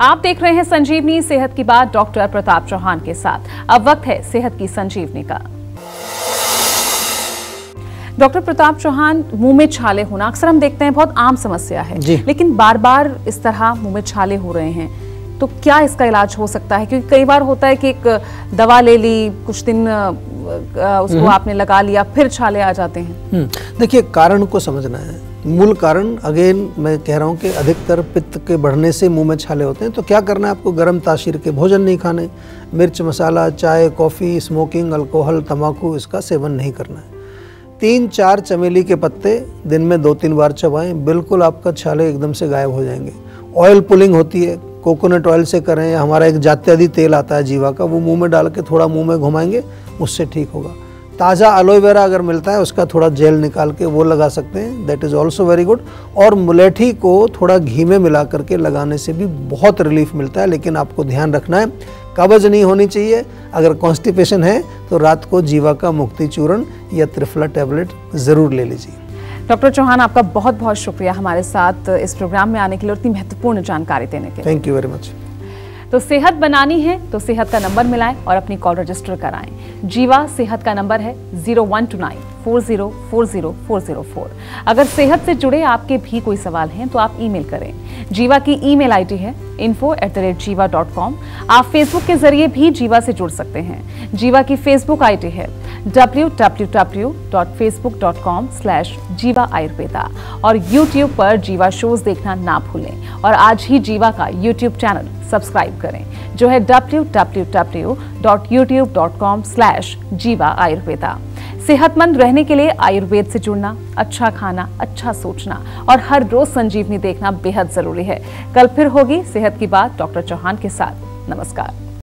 आप देख रहे हैं संजीवनी सेहत की बात डॉक्टर प्रताप चौहान के साथ। अब वक्त है सेहत की संजीवनी का। डॉक्टर प्रताप चौहान मुँह में छाले होना अक्सर हम देखते हैं बहुत आम समस्या है। लेकिन बार बार इस तरह मुँह में छाले हो रहे हैं तो क्या इसका इलाज हो सकता है? क्योंकि कई बार होता है कि एक दवा ले ली कुछ दिन उसको आपने लगा लिया फिर छाले आ जाते हैं। हम्म, देखिए कारण को समझना है। मूल कारण अगेन मैं कह रहा हूँ कि अधिकतर पित्त के बढ़ने से मुँह में छाले होते हैं तो क्या करना है आपको? गर्म तासीर के भोजन नहीं खाने, मिर्च, मसाला, चाय, कॉफ़ी स्मोकिंग अल्कोहल तंबाकू, इसका सेवन नहीं करना है। तीन चार चमेली के पत्ते दिन में दो तीन बार चबाएँ, बिल्कुल आपका छाले एकदम से गायब हो जाएँगे। ऑयल पुलिंग होती है कोकोनट ऑयल से करें हमारा एक जात्यादि तेल आता है जीवा का, वो मुँह में डाल के थोड़ा मुँह में घुमाएँगे, उससे ठीक होगा। ताज़ा एलोवेरा अगर मिलता है उसका थोड़ा जेल निकाल के वो लगा सकते हैं। That is also very good और मुलेठी को थोड़ा घी में मिला करके लगाने से भी बहुत रिलीफ मिलता है लेकिन आपको ध्यान रखना है कब्ज नहीं होनी चाहिए। अगर कॉन्स्टिपेशन है तो रात को जीवा का मुक्ति चूर्ण या त्रिफला टैबलेट ज़रूर ले लीजिए। डॉक्टर चौहान आपका बहुत बहुत शुक्रिया हमारे साथ इस प्रोग्राम में आने के लिए और इतनी महत्वपूर्ण जानकारी देने के लिए। थैंक यू वेरी मच तो सेहत बनानी है तो सेहत का नंबर मिलाएँ और अपनी कॉल रजिस्टर कराएँ। जीवा, सेहत का नंबर है zero one two nine, four zero four zero four zero four. अगर सेहत से जुड़े आपके भी कोई सवाल हैं तो आप ईमेल करें। जीवा की ईमेल आईडी है info at the rate Jiva dot com आप फेसबुक के ज़रिए भी जीवा से जुड़ सकते हैं। जीवा की फेसबुक आईडी है स्लैश जीवा आयुर्वेदा और यूट्यूब पर जीवा शोज़ देखना ना भूलें। और आज ही जीवा का यूट्यूब चैनल सब्सक्राइब करें, जो है कॉम स्लैश जीवा आयुर्वेदा सेहतमंद रहने के लिए आयुर्वेद से जुड़ना अच्छा खाना अच्छा सोचना और हर रोज संजीवनी देखना बेहद ज़रूरी है। कल फिर होगी सेहत की बात डॉक्टर चौहान के साथ। नमस्कार।